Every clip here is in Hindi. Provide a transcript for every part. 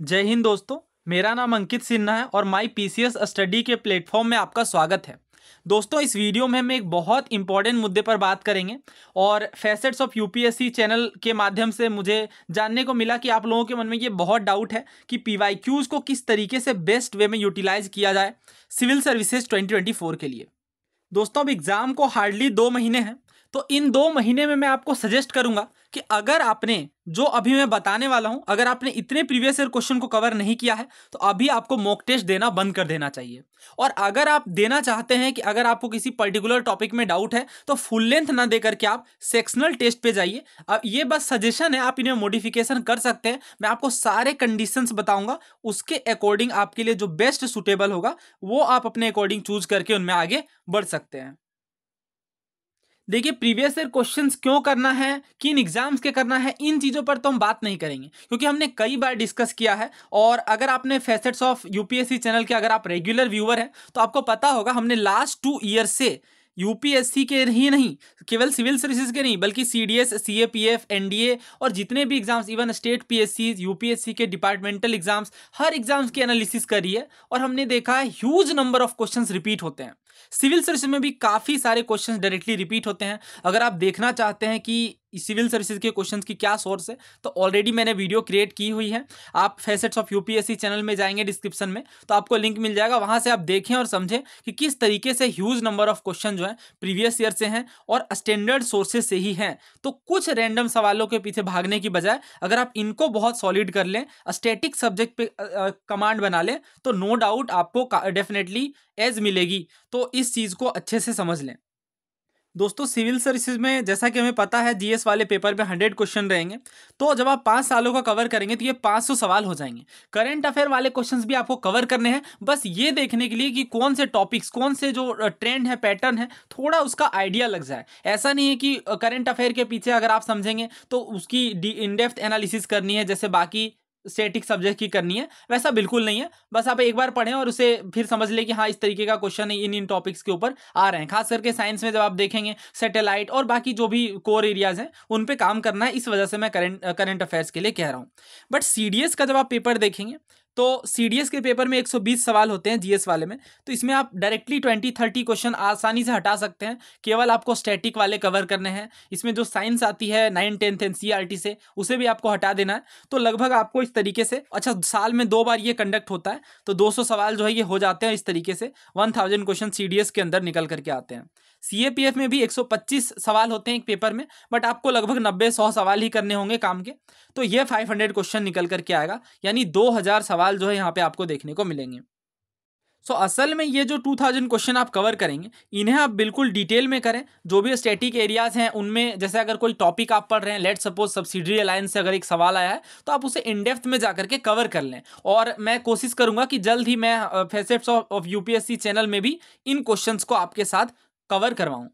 जय हिंद दोस्तों, मेरा नाम अंकित सिन्हा है और माई पीसीएस स्टडी के प्लेटफॉर्म में आपका स्वागत है। दोस्तों, इस वीडियो में हम एक बहुत इंपॉर्टेंट मुद्दे पर बात करेंगे और फैसेट्स ऑफ़ यूपीएससी चैनल के माध्यम से मुझे जानने को मिला कि आप लोगों के मन में ये बहुत डाउट है कि पीवाईक्यूज को किस तरीके से बेस्ट वे में यूटिलाइज किया जाए सिविल सर्विसेज़ 2024 के लिए। दोस्तों, अब एग्ज़ाम को हार्डली दो महीने हैं तो इन दो महीने में मैं आपको सजेस्ट करूँगा कि अगर आपने, जो अभी मैं बताने वाला हूँ, अगर आपने इतने प्रीवियस ईयर क्वेश्चन को कवर नहीं किया है तो अभी आपको मॉक टेस्ट देना बंद कर देना चाहिए। और अगर आप देना चाहते हैं कि अगर आपको किसी पर्टिकुलर टॉपिक में डाउट है तो फुल लेंथ ना देकर के आप सेक्शनल टेस्ट पे जाइए। अब ये बस सजेशन है, आप इन्हें मॉडिफिकेशन कर सकते हैं। मैं आपको सारे कंडीशंस बताऊँगा, उसके अकॉर्डिंग आपके लिए जो बेस्ट सुटेबल होगा, वो आप अपने अकॉर्डिंग चूज़ करके उनमें आगे बढ़ सकते हैं। देखिए प्रीवियस ईयर क्वेश्चंस क्यों करना है? किन एग्ज़ाम्स के करना है? इन चीज़ों पर तो हम बात नहीं करेंगे, क्योंकि हमने कई बार डिस्कस किया है। और अगर आपने फैसेट्स ऑफ़ यूपीएससी चैनल के अगर आप रेगुलर व्यूअर हैं तो आपको पता होगा हमने लास्ट टू ईयर से यूपीएससी के ही नहीं, केवल सिविल सर्विसेज़ के नहीं, बल्कि सीडीएस सीएपीएफ एनडीए और जितने भी exams even state P PSC UPSC के डिपार्टमेंटल एग्ज़ाम्स हर एग्ज़ाम्स की एनालिसिस करी है। और हमने देखा है huge number of questions repeat होते हैं। सिविल सर्विस में भी काफ़ी सारे क्वेश्चंस डायरेक्टली रिपीट होते हैं। अगर आप देखना चाहते हैं कि सिविल सर्विसेज़ के क्वेश्चंस की क्या सोर्स है तो ऑलरेडी मैंने वीडियो क्रिएट की हुई है। आप फैसेट्स ऑफ़ यूपीएससी चैनल में जाएँगे डिस्क्रिप्शन में तो आपको लिंक मिल जाएगा। वहाँ से आप देखें और समझें कि किस तरीके से ह्यूज नंबर ऑफ़ क्वेश्चन जो है प्रीवियस ईयर से हैं और स्टैंडर्ड सोर्सेज से ही हैं। तो कुछ रैंडम सवालों के पीछे भागने की बजाय, अगर आप इनको बहुत सॉलिड कर लें स्टेटिक सब्जेक्ट पे कमांड बना लें तो नो डाउट आपको डेफिनेटली एज मिलेगी तो इस चीज़ को अच्छे से समझ लें। दोस्तों, सिविल सर्विसेज़ में जैसा कि हमें पता है, जीएस वाले पेपर में हंड्रेड क्वेश्चन रहेंगे तो जब आप पाँच सालों का कवर करेंगे तो ये पाँच सौ सवाल हो जाएँगे। करंट अफेयर वाले क्वेश्चंस भी आपको कवर करने हैं, बस ये देखने के लिए कि कौन से टॉपिक्स, कौन से जो ट्रेंड है, पैटर्न है, थोड़ा उसका आइडिया लग जाए। ऐसा नहीं है कि करंट अफेयर के पीछे अगर आप समझेंगे तो उसकी इन डेप्थ एनालिसिस करनी है, जैसे बाकी स्टेटिक सब्जेक्ट की करनी है, वैसा बिल्कुल नहीं है। बस आप एक बार पढ़ें और उसे फिर समझ लें कि हाँ इस तरीके का क्वेश्चन इन इन टॉपिक्स के ऊपर आ रहे हैं। खास करके साइंस में जब आप देखेंगे सेटेलाइट और बाकी जो भी कोर एरियाज़ हैं, उन पर काम करना है इस वजह से मैं करेंट करंट अफेयर्स के लिए कह रहा हूँ। बट सीडीएस का जब आप पेपर देखेंगे तो सीडीएस के पेपर में 120 सवाल होते हैं जीएस वाले में तो इसमें आप डायरेक्टली 20 30 क्वेश्चन आसानी से हटा सकते हैं। केवल आपको स्टैटिक वाले कवर करने हैं। इसमें जो साइंस आती है नाइन टेंथ एन सी से, उसे भी आपको हटा देना है। तो लगभग आपको इस तरीके से अच्छा साल में दो बार ये कंडक्ट होता है तो दो सवाल जो है ये हो जाते हैं इस तरीके से। वन क्वेश्चन सीडीएस के अंदर निकल करके आते हैं। सीएपीएफ में भी 125 सवाल होते हैं एक पेपर में बट आपको लगभग नब्बे सौ सवाल ही करने होंगे काम के। तो ये 500 क्वेश्चन निकल करके आएगा यानी 2000 सवाल जो है यहाँ पे आपको देखने को मिलेंगे। सो so, असल में ये जो 2000 क्वेश्चन आप कवर करेंगे इन्हें आप बिल्कुल डिटेल में करें। जो भी स्टेटिक एरियाज़ हैं उनमें जैसे अगर कोई टॉपिक आप पढ़ रहे हैं लेट सपोज़ सब्सिडरी अलायंस से अगर एक सवाल आया है तो आप उसे इनडेप्थ में जाकर के कवर कर लें। और मैं कोशिश करूँगा कि जल्द ही मैं फेसेट्स ऑफ़ यूपीएससी चैनल में भी इन क्वेश्चन को आपके साथ कवर करवाऊं।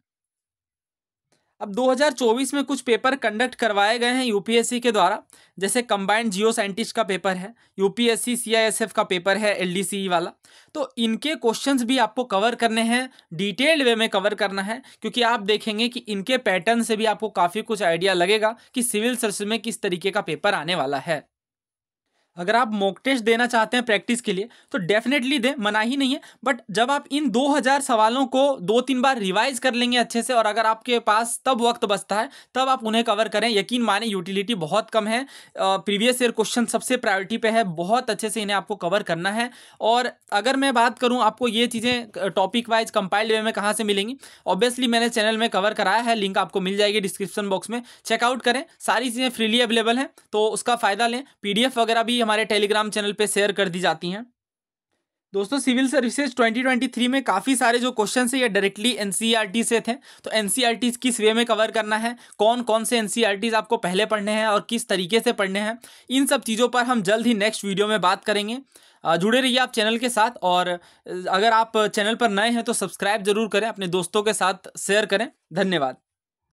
अब 2024 में कुछ पेपर कंडक्ट करवाए गए हैं यूपीएससी के द्वारा। जैसे कंबाइंड जियो साइंटिस्ट का पेपर है, यूपीएससी सीआईएसएफ का पेपर है एलडीसी वाला। तो इनके क्वेश्चंस भी आपको कवर करने हैं, डिटेल्ड वे में कवर करना है, क्योंकि आप देखेंगे कि इनके पैटर्न से भी आपको काफ़ी कुछ आइडिया लगेगा कि सिविल सर्विस में किस तरीके का पेपर आने वाला है। अगर आप मॉक टेस्ट देना चाहते हैं प्रैक्टिस के लिए तो डेफिनेटली दें, मना ही नहीं है। बट जब आप इन 2000 सवालों को दो तीन बार रिवाइज कर लेंगे अच्छे से, और अगर आपके पास तब वक्त बचता है, तब आप उन्हें कवर करें। यकीन माने यूटिलिटी बहुत कम है। प्रीवियस ईयर क्वेश्चन सबसे प्रायोरिटी पे है। बहुत अच्छे से इन्हें आपको कवर करना है। और अगर मैं बात करूँ, आपको ये चीज़ें टॉपिक वाइज कंपाइल्ड वे में कहाँ से मिलेंगी? ऑब्वियसली मैंने चैनल में कवर कराया है। लिंक आपको मिल जाएगी डिस्क्रिप्शन बॉक्स में। चेकआउट करें। सारी चीज़ें फ्रीली अवेलेबल हैं तो उसका फ़ायदा लें। पीडीएफ वगैरह भी हमारे टेलीग्राम चैनल पे शेयर कर दी जाती हैं। दोस्तों सिविल सर्विसेज़ 2023 में काफ़ी सारे जो क्वेश्चन है, ये डायरेक्टली एनसीईआरटी से थे। तो एनसीईआरटी किस वे में कवर करना है? कौन कौन से एनसीईआरटी आपको पहले पढ़ने हैं और किस तरीके से पढ़ने हैं? इन सब चीज़ों पर हम जल्द ही नेक्स्ट वीडियो में बात करेंगे। जुड़े रहिए आप चैनल के साथ और अगर आप चैनल पर नए हैं तो सब्सक्राइब ज़रूर करें, अपने दोस्तों के साथ शेयर करें। धन्यवाद।